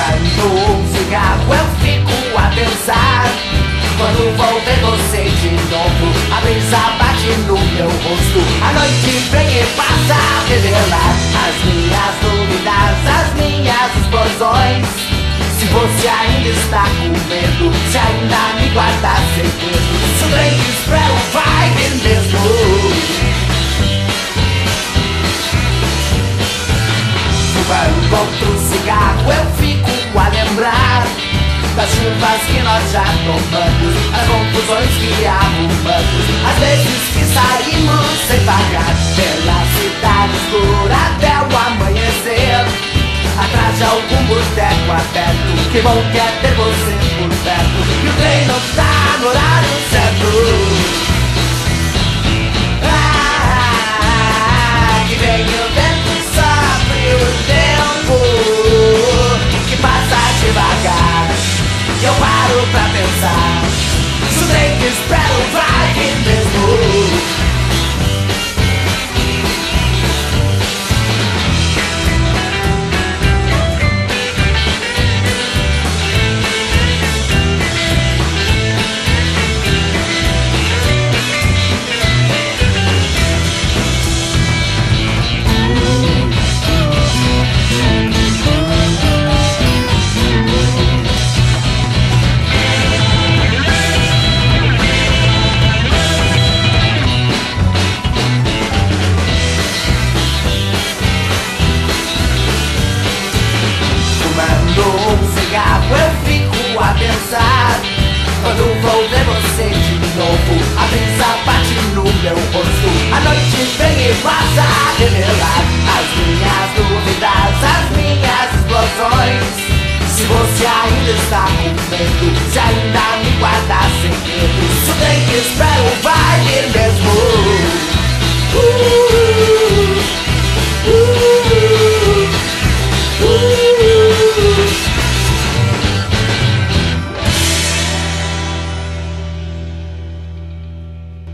pra não. Eu fico a pensar quando vou ver você de novo. A brisa bate no meu rosto. A noite vem e passa a revelar as minhas dúvidas, as minhas explosões. Se você ainda está com medo, se ainda me guarda guardar segredos, isso pra espero vai mesmo. Fumando outro cigarro eu fico a lembrar das chuvas que nós já tomamos As confusões que arrumamos. As vezes que saímos sem pagar Pela cidade escura até o amanhecer. Atrás de algum boteco aberto Que bom que é ter você por perto. E o trem não tá no horário certo eu paro pra pensar. Se o trem que espero vai Quando vou ver você de novo. A brisa bate no meu rosto. A noite vem e passa a revelar As minhas dúvidas, as minhas explosões. Se você ainda está com medo Se ainda